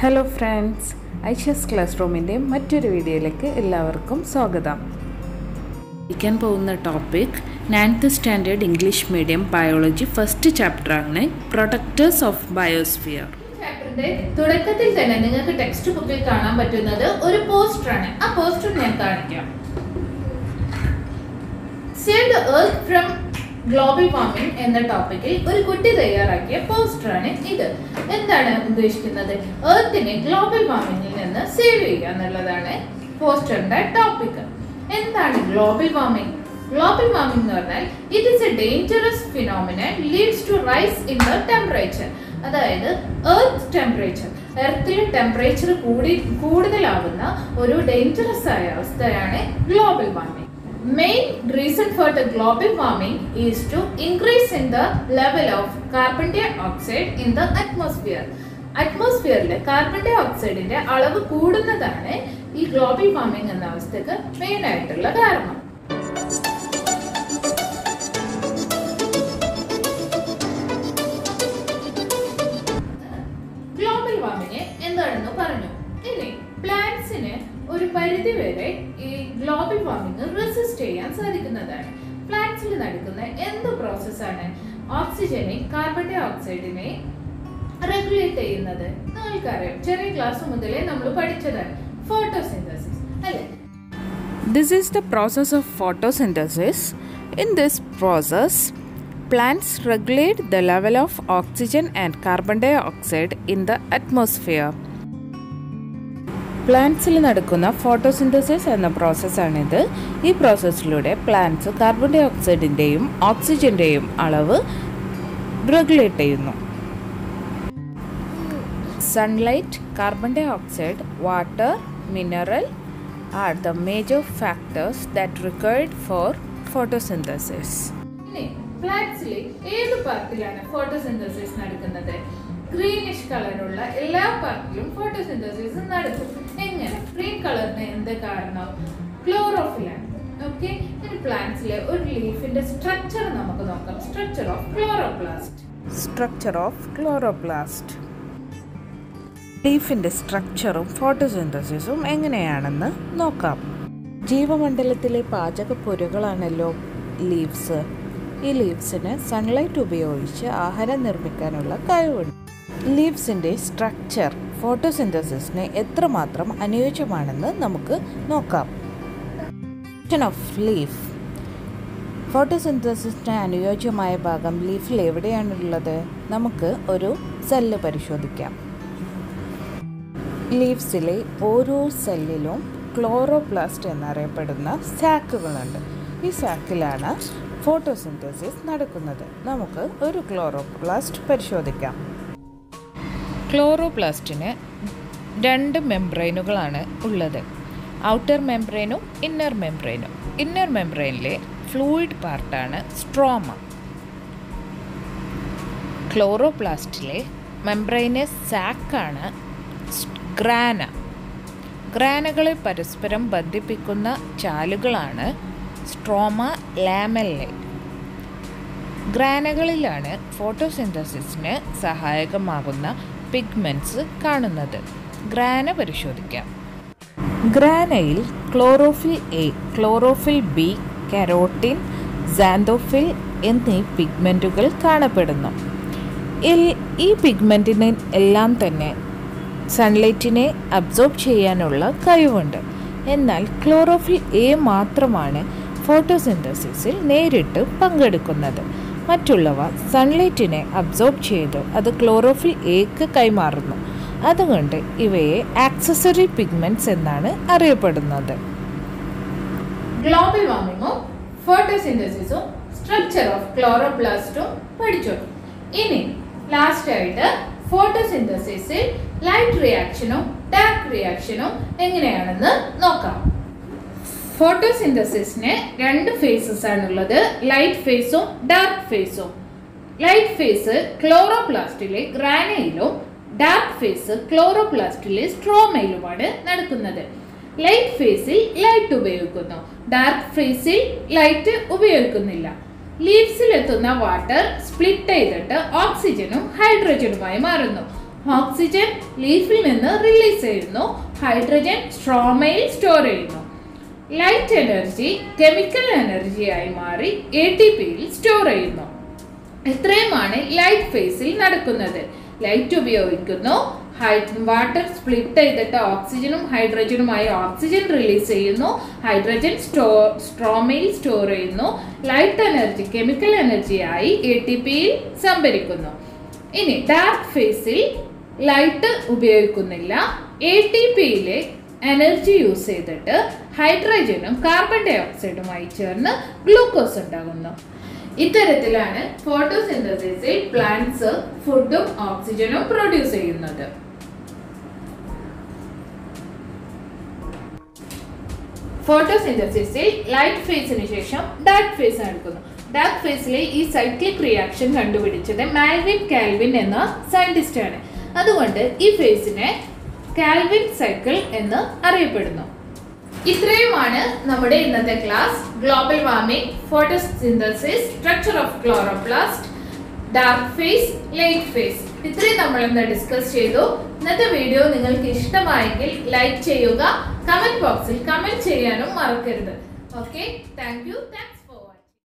Hello friends Aisha's class റൂമിന്റെ മറ്റൊരു വീഡിയോയിലേക്ക് എല്ലാവർക്കും സ്വാഗതം. പഠിക്കാൻ പോകുന്ന topic ninth standard English medium biology first ചാപ്റ്ററാണ് പ്രൊട്ടക്ടേഴ്സ് ഓഫ് ബയോസ്ഫിയർ ചാപ്റ്ററിന്റെ തുടക്കത്തിൽ തന്നെ നിങ്ങൾക്ക് ടെക്സ്റ്റ് ബുക്കിൽ കാണാൻ പറ്റുന്നത് ഒരു പോസ്റ്റർ ആണ്. ആ പോസ്റ്റർ ഞാൻ കാണിക്കാം. Save the earth from global warming എന്ന ടോപ്പിക്കിൽ ഒരു കുട്ടി തയ്യാറാക്കിയ പോസ്റ്ററാണ് ഇത്. എന്താണ് ഉദ്ദേശിക്കുന്നത്? എർത്തിനെ ഗ്ലോബൽ വാർമിംഗിൽ നിന്ന് സേവ് ചെയ്യുക എന്നുള്ളതാണ് പോസ്റ്ററിന്റെ ടോപ്പിക് എന്താണ് ഗ്ലോബൽ വാർമിംഗ് ഗ്ലോബൽ വാർമിംഗ് എന്ന് പറഞ്ഞാൽ it is a dangerous phenomenon leads to rise in the temperature അതായത് എർത്ത് ടെമ്പറേച്ചർ എർത്തിൽ ടെമ്പറേച്ചർ കൂടി കൂടുതലാവുന്ന ഒരു ഡേഞ്ചറസ് ആയ അവസ്ഥയാണ് global warming reason for the global warming is to increase in the level of carbon dioxide in the atmosphere അറ്റ്മോസ്ഫിയറിൽ carbon ഡൈ ഓക്സൈഡിന്റെ അളവ് കൂടുന്നതാണ് ഈ ഗ്ലോബൽ വാർമിംഗ് എന്ന അവസ്ഥക്ക് മെയിൻ ആയിട്ടുള്ള കാരണം. ഒരു പരിധി വരെ ഈ ഗ്ലോബൽ വാർമിംഗ് റെസിസ്റ്റ് ചെയ്യാൻ സാധിക്കുന്നതാണ്. പ്ലാന്റ്സിൽ നടക്കുന്ന എന്ത് പ്രോസസ്സാണ് ഓക്സിജനെ കാർബൺ ഡൈ ഓക്സൈഡിനെ റെഗുലേറ്റ് ചെയ്യുന്നത്? നിങ്ങൾക്കറിയാം. ചെറിയ ക്ലാസ് മുതലേ നമ്മൾ പഠിച്ചതാണ്. ഫോട്ടോസിന്തസിസ് അല്ലേ? Is the process of photosynthesis. In this process, plants regulate the level of oxygen and carbon dioxide in the atmosphere. പ്ലാന്റ്സിൽ നടക്കുന്ന ഫോട്ടോസിന്തസിസ് എന്ന പ്രോസസ്സാണിത് ഈ പ്രോസസ്സിലൂടെ പ്ലാന്റ്സ് കാർബൺ ഡൈ ഓക്സൈഡിന്റെയും ഓക്സിജന്റെയും അളവ് റെഗുലേറ്റ് ചെയ്യുന്നു. Sunlight carbon dioxide water mineral are the major factors that required for photosynthesis ഏത് പാർട്ടിലാണ് ഫോട്ടോസിന്തസിസ് നടക്കുന്നത്? ഗ്രീനിഷ് കളറുള്ള എല്ലാ പാർട്ടിലും ഫോട്ടോസിന്തസിസ് നടക്കും എങ്ങനെ? ഗ്രീൻ കളറിന് എന്ത് കാരണം? ക്ലോറോഫിലാണ് ഓക്കെ ഇനി പ്ലാന്റ്സിലെ ഒരു ലീഫിന്റെ സ്ട്രക്ചർ നമുക്ക് നോക്കാം. Structure of chloroplast structure of chloroplast ലീഫിന്റെ സ്ട്രക്ചറും ഫോട്ടോസിന്തസിസും എങ്ങനെയാണെന്ന് നോക്കാം. ജീവമണ്ഡലത്തിലെ പാചകപ്പൊരുകളാണല്ലോ ലീവ്സ് ഈ ലീവ്സിന് സൺലൈറ്റ് ഉപയോഗിച്ച് ആഹാരം നിർമ്മിക്കാനുള്ള കഴിവുണ്ട്. ലീവ്സിന്റെ സ്ട്രക്ചർ ഫോട്ടോസിന്തസിസിന് എത്രമാത്രം അനുയോജ്യമാണെന്ന് നമുക്ക് നോക്കാം. ഓഫ് ലീഫ് ഫോട്ടോസിന്തസിസിന് അനുയോജ്യമായ ഭാഗം ലീഫിൽ എവിടെയാണുള്ളത്? നമുക്ക് ഒരു സെല്ല് പരിശോധിക്കാം. ലീവ്സിലെ ഓരോ സെല്ലിലും ക്ലോറോപ്ലാസ്റ്റ് എന്നറിയപ്പെടുന്ന സാക്കുകളുണ്ട് ഈ സാക്കിലാണ് ഫോട്ടോസിന്തസിസ് നടക്കുന്നത്. നമുക്ക് ഒരു ക്ലോറോപ്ലാസ്റ്റ് പരിശോധിക്കാം. ക്ലോറോപ്ലാസ്റ്റിന് രണ്ട് മെംബ്രെയിനുകളാണ് ഉള്ളത്. ഔട്ടർ മെംബ്രെയിനും ഇന്നർ മെംബ്രെയിനും ഇന്നർ മെംബ്രെയിനിലെ ഫ്ലൂയിഡ് പാർട്ടാണ് സ്ട്രോമ. ക്ലോറോപ്ലാസ്റ്റിലെ മെംബ്രെയിനെ സാക്കാണ് ഗ്രാന. ഗ്രാനകളെ പരസ്പരം ബന്ധിപ്പിക്കുന്ന ചാലുകളാണ് സ്ട്രോമ ലാമെല്ലെ. ഗ്രാനകളിലാണ് ഫോട്ടോസിന്തസിസിന് സഹായകമാകുന്ന പിഗ്മെന്റ്സ് കാണുന്നത്. ഗ്രാന പരിശോധിക്കാം. ഗ്രാനയിൽ chlorophyll A chlorophyll B carotene xanthophyll എന്നീ പിഗ്മെന്റുകൾ കാണപ്പെടുന്നു. ഈ പിഗ്മെന്റിന് എല്ലാം തന്നെ സൺലൈറ്റിനെ അബ്സോർബ് ചെയ്യാനുള്ള കഴിവുണ്ട്. എന്നാൽ ക്ലോറോഫിൽ എ മാത്രമാണ് ഫോട്ടോസിന്തസിസിൽ നേരിട്ട് പങ്കെടുക്കുന്നത്. മറ്റുള്ളവ സൺലൈറ്റിനെ അബ്സോർബ് ചെയ്ത് അത് ക്ലോറോഫിൽ എക്ക് കൈമാറുന്നു. അതുകൊണ്ട് ഇവയെ ആക്സസറി പിഗ്മെന്റ്സ് എന്നാണ് അറിയപ്പെടുന്നത്. ഗ്ലോബൽ വാർമിങ്ങും ഫോട്ടോസിന്തസിസും സ്ട്രക്ചർ ഓഫ് ക്ലോറോപ്ലാസ്റ്റും പഠിച്ചു. ഇനി ലാസ്റ്റ് ആയിട്ട് ഫോട്ടോസിന്തസിസിൽ ലൈറ്റ് റിയാക്ഷനും ഡാർക്ക് റിയാക്ഷനും എങ്ങനെയാണെന്ന് നോക്കാം. ഫോട്ടോസിന്തസിസിന് രണ്ട് ഫേസസ് ആണുള്ളത്. ലൈറ്റ് ഫേസും ഡാർക്ക് ഫേസും ലൈറ്റ് ഫേസ് ക്ലോറോപ്ലാസ്റ്റിലെ ഗ്രാനയിലും ഡാർക്ക് ഫേസ് ക്ലോറോപ്ലാസ്റ്റിലെ സ്ട്രോമയിലുമാണ് നടക്കുന്നത്. ലൈറ്റ് ഫേസിൽ ലൈറ്റ് ഉപയോഗിക്കുന്നു. ഡാർക്ക് ഫേസിൽ ലൈറ്റ് ഉപയോഗിക്കുന്നില്ല. ലീവ്സിൽ എത്തുന്ന വാട്ടർ സ്പ്ലിറ്റ് ചെയ്തിട്ട് ഓക്സിജനും ഹൈഡ്രജനുമായി മാറുന്നു. ഓക്സിജൻ ലീഫിൽ നിന്ന് റിലീസ് ചെയ്യുന്നു. ഹൈഡ്രജൻ സ്ട്രോമയിൽ സ്റ്റോർ ചെയ്യുന്നു. ലൈറ്റ് എനർജി കെമിക്കൽ എനർജിയായി മാറി എ ടി പിയിൽ സ്റ്റോർ ചെയ്യുന്നു. ഇത്രയുമാണ് ലൈറ്റ് ഫേസിൽ നടക്കുന്നത്. ലൈറ്റ് ഉപയോഗിക്കുന്നു. വാട്ടർ സ്പ്ലിറ്റ് ചെയ്തിട്ട് ഓക്സിജനും ഹൈഡ്രജനുമായി ഓക്സിജൻ റിലീസ് ചെയ്യുന്നു. ഹൈഡ്രജൻ സ്റ്റോ സ്ട്രോമയിൽ സ്റ്റോർ ചെയ്യുന്നു. ലൈറ്റ് എനർജി കെമിക്കൽ എനർജിയായി എ ടി പിയിൽ സംഭരിക്കുന്നു. ഇനി ഡാർക്ക് ഫേസിൽ ലൈറ്റ് ഉപയോഗിക്കുന്നില്ല. എ ടി പിയിലെ എനർജി യൂസ് ചെയ്തിട്ട് ഹൈഡ്രജനും കാർബൺ ഡൈ ഓക്സൈഡുമായി ചേർന്ന് ഗ്ലൂക്കോസ് ഉണ്ടാകുന്നു ഇത്തരത്തിലാണ് ഫോട്ടോസിന്തസിസിൽ പ്ലാന്റ്സ് ഫുഡും ഓക്സിജനും പ്രൊഡ്യൂസ് ചെയ്യുന്നത്. ഫോട്ടോസിന്തസിസിൽ ലൈറ്റ് ഫേസിന് ശേഷം ഡാർക്ക് ഫേസ് നടക്കുന്നു ഡാർക്ക് ഫേസിലെ ഈ സൈക്ലിക് റിയാക്ഷൻ കണ്ടുപിടിച്ചത് മാൽവിൻ കാൽവിൻ എന്ന സയന്റിസ്റ്റാണ് അതുകൊണ്ട് ഈ ഫേസിനെ കാൽവിൻ സൈക്കിൾ എന്ന് അറിയപ്പെടുന്നു. ഇത്രയുമാണ് നമ്മുടെ ഇന്നത്തെ class global warming photosynthesis structure of chloroplast dark phase light phase ഇത്രയും നമ്മൾ ഇന്ന് ഡിസ്കസ് ചെയ്തു. ഇന്നത്തെ വീഡിയോ നിങ്ങൾക്ക് ഇഷ്ടമായെങ്കിൽ ലൈക്ക് ചെയ്യുക കമന്റ് ബോക്സിൽ കമന്റ് ചെയ്യാനും മറക്കരുത്. Okay thank you